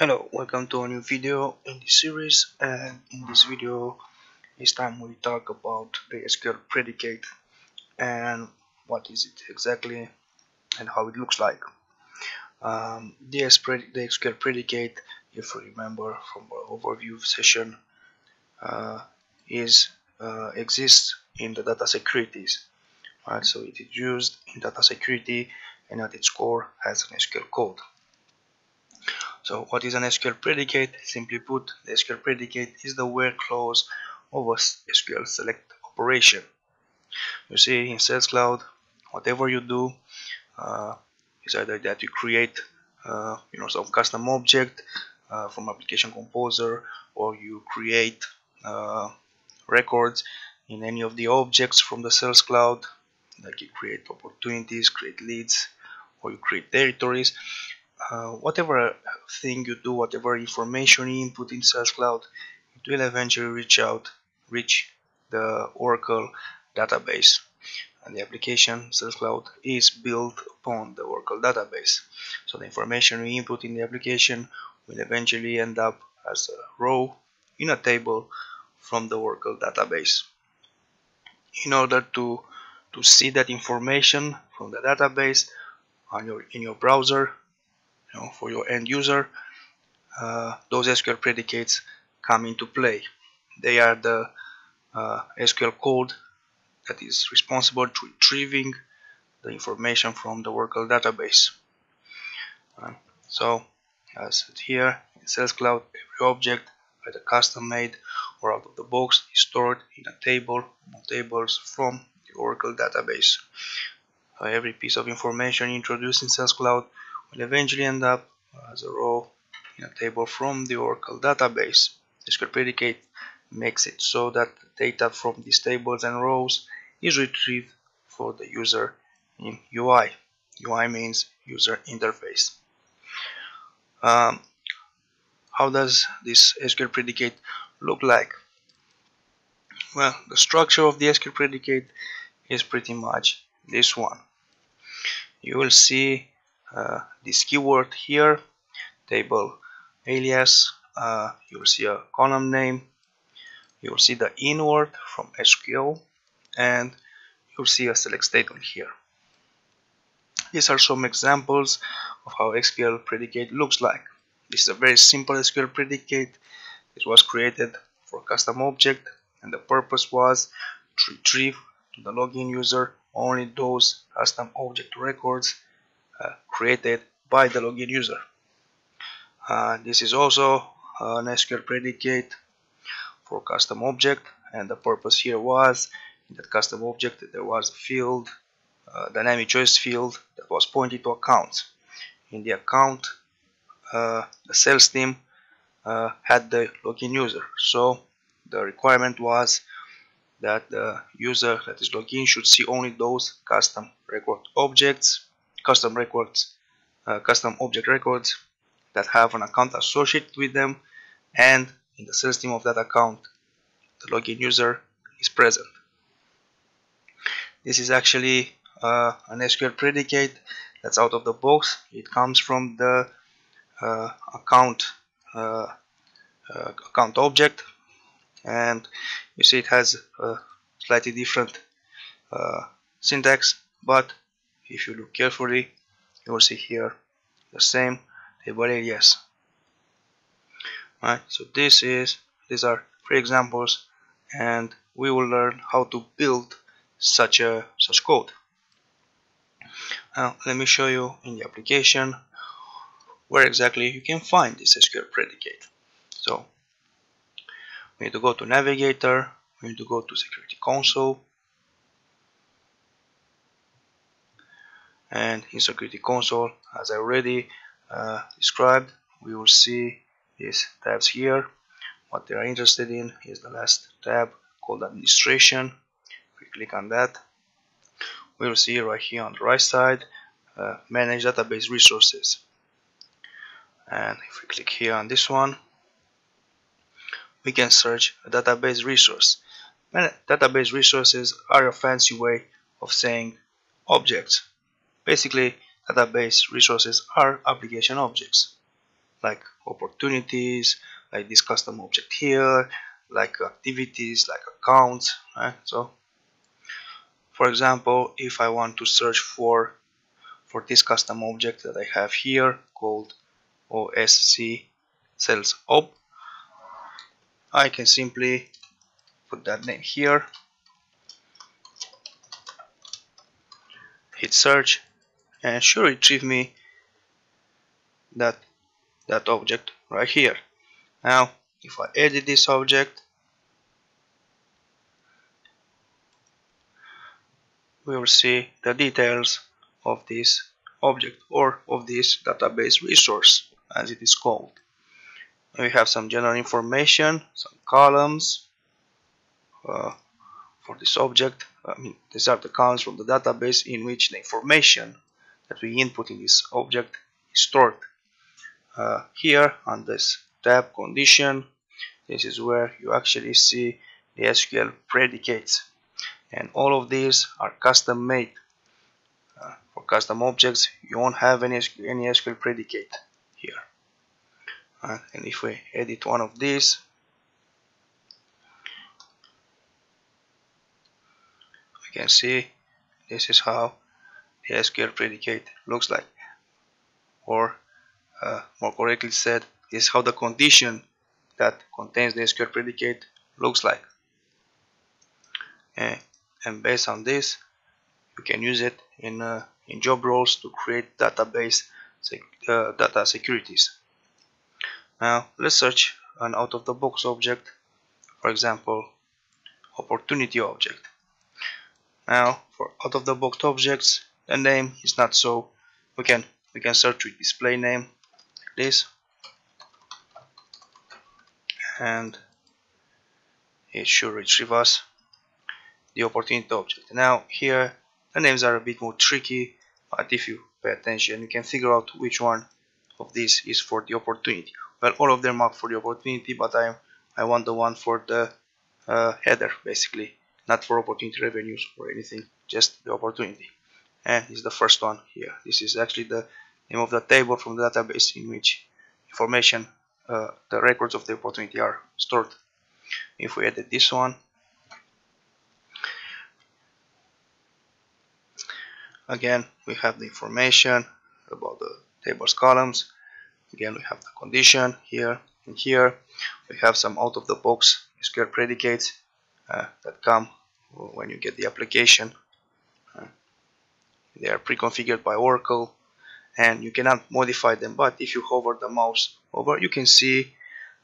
Hello, welcome to a new video in this series and in this video this time we talk about the SQL predicate and what is it exactly and how it looks like. Um, the, SQL predicate, if you remember from our overview session, uh, is uh, exists in the data securities. Right, so it is used in data security and at its core has an SQL code. So what is an SQL predicate? Simply put, the SQL predicate is the where clause of a SQL select operation. You see in Sales Cloud, whatever you do uh, is either that you create uh, you know some custom object uh, from application composer or you create uh, records in any of the objects from the Sales Cloud like you create opportunities, create leads or you create territories uh, whatever thing you do, whatever information you input in Sales Cloud, it will eventually reach out, reach the Oracle database. And the application Sales Cloud is built upon the Oracle database. So the information we input in the application will eventually end up as a row in a table from the Oracle database. In order to to see that information from the database on your in your browser you know, for your end user, uh, those SQL predicates come into play. They are the uh, SQL code that is responsible to retrieving the information from the Oracle database. So, as here in Sales Cloud, every object, either custom made or out of the box, is stored in a table or tables from the Oracle database. Every piece of information introduced in Sales Cloud will eventually end up as a row in a table from the Oracle database. SQL predicate makes it so that data from these tables and rows is retrieved for the user in UI. UI means user interface. Um, how does this SQL predicate look like? Well, the structure of the SQL predicate is pretty much this one. You will see uh, this keyword here table alias uh, you'll see a column name you'll see the inward from SQL and you'll see a select statement here. These are some examples of how SQL predicate looks like. This is a very simple SQL predicate. It was created for custom object and the purpose was to retrieve to the login user only those custom object records created by the login user. Uh, this is also an SQL predicate for custom object and the purpose here was in that custom object there was a field uh, dynamic choice field that was pointed to accounts in the account uh, the sales team uh, had the login user so the requirement was that the user that is logged in should see only those custom record objects custom records, uh, custom object records that have an account associated with them and in the system of that account the login user is present. This is actually uh, an SQL predicate that's out of the box. It comes from the uh, account uh, uh account object and you see it has a slightly different uh, syntax but if you look carefully you will see here the same table alias right so this is these are three examples and we will learn how to build such a such code. Now let me show you in the application where exactly you can find this SQL predicate. So we need to go to navigator we need to go to security console and in security console as I already uh, described we will see these tabs here. What they are interested in is the last tab called administration. If we click on that we will see right here on the right side uh, manage database resources. And if we click here on this one we can search a database resource. Database resources are a fancy way of saying objects Basically, database resources are application objects. like opportunities like this custom object here like activities like accounts right? so for example if I want to search for for this custom object that I have here called OSC sales op I can simply put that name here hit search and should retrieve me that that object right here. Now if I edit this object we will see the details of this object or of this database resource as it is called. We have some general information some columns uh, for this object. I mean these are the columns from the database in which the information that we input in this object is stored uh, here on this tab condition. This is where you actually see the SQL predicates. And all of these are custom made. Uh, for custom objects you won't have any any SQL predicate here. Uh, and if we edit one of these we can see this is how the SQL predicate looks like. Or uh, more correctly said is how the condition that contains the SQL predicate looks like. And, and based on this you can use it in, uh, in job roles to create database sec uh, data securities. Now let's search an out-of-the-box object for example opportunity object. Now for out-of-the-box objects the name. Is not so. We can we can search with display name like this. And it should retrieve us. The opportunity object. Now here the names are a bit more tricky but if you pay attention you can figure out which one of these is for the opportunity. Well all of them are for the opportunity but I I want the one for the uh, header basically. Not for opportunity revenues or anything just the opportunity and this is the first one here. This is actually the name of the table from the database in which information uh, the records of the opportunity are stored. If we edit this one. Again we have the information about the tables columns. Again we have the condition here and here. We have some out of the box SQL predicates uh, that come when you get the application they are pre-configured by Oracle and you cannot modify them but if you hover the mouse over you can see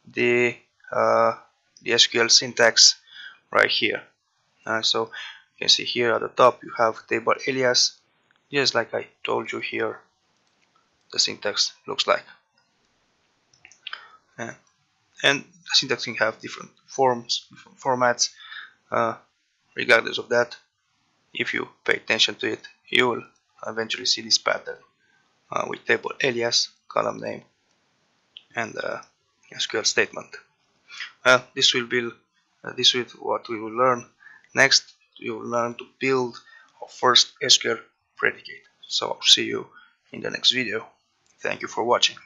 the uh, the SQL syntax right here. Uh, so you can see here at the top you have table alias just like I told you here the syntax looks like. Uh, and the syntax can have different forms different formats uh, regardless of that if you pay attention to it you will eventually see this pattern uh, with table alias column name and uh, SQL statement. Well this will be uh, this is what we will learn. Next we will learn to build our first SQL predicate. So I'll see you in the next video. Thank you for watching